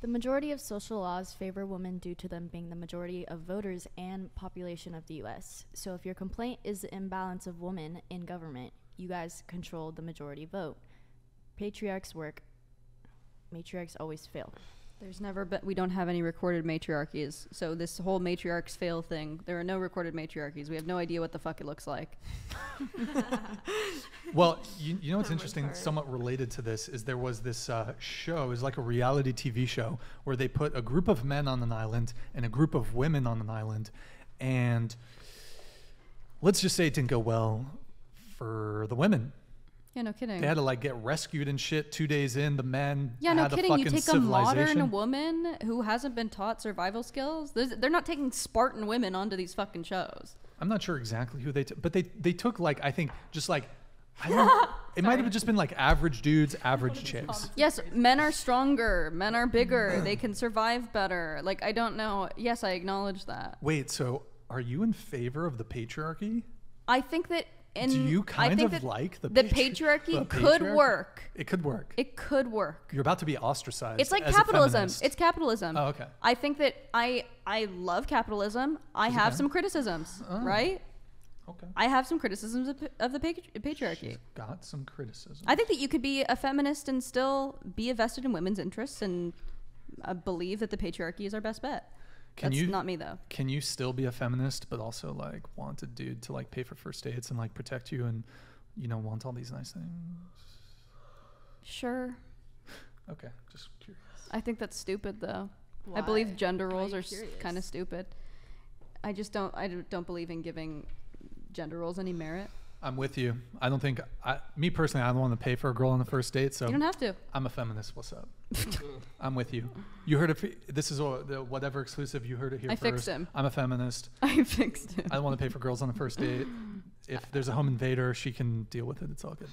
The majority of social laws favor women due to them being the majority of voters and population of the US. So if your complaint is the imbalance of women in government, you guys control the majority vote. Patriarchs work. Matriarchs always fail. There's never been. We don't have any recorded matriarchies. So this whole matriarchs fail thing. There are no recorded matriarchies. We have no idea what the fuck it looks like. Well, you, you know what's interesting, hard. somewhat related to this, is there was this uh, show, it was like a reality TV show, where they put a group of men on an island and a group of women on an island. And let's just say it didn't go well for the women. Yeah, no kidding. They had to like get rescued and shit two days in. The men yeah, no kidding. a You fucking take a modern woman who hasn't been taught survival skills. They're not taking Spartan women onto these fucking shows. I'm not sure exactly who they took, but they they took like I think just like I don't. it might have just been like average dudes, average chicks. Yes, men are stronger. Men are bigger. they can survive better. Like I don't know. Yes, I acknowledge that. Wait, so are you in favor of the patriarchy? I think that in Do you I kind think of that like the the patriarchy the could patriarchy? work. It could work. It could work. You're about to be ostracized. It's like as capitalism. feminist. It's capitalism. Oh, okay. I think that I I love capitalism. I have okay. some criticisms, Oh. right? Okay. I have some criticisms of, of the patri- patriarchy. She's got some criticism. I think that you could be a feminist and still be invested in women's interests and uh, believe that the patriarchy is our best bet. Can That's you not me though. Can you still be a feminist, but also like want a dude to like pay for first dates and like protect you and you know want all these nice things? Sure. Okay, just curious. I think that's stupid though. Why? I believe gender Why are roles are kind of stupid. I just don't I don't- don't believe in giving gender roles any merit. I'm with you. I don't think I, me personally. I don't want to pay for a girl on the first date, so You don't have to. I'm a feminist. What's up? I'm with you. You heard it. This is a, the whatever exclusive. You heard it here I first. fixed him. I'm a feminist. I fixed it. I don't want to pay for girls on the first date. If there's a home invader, she can deal with it. It's all good.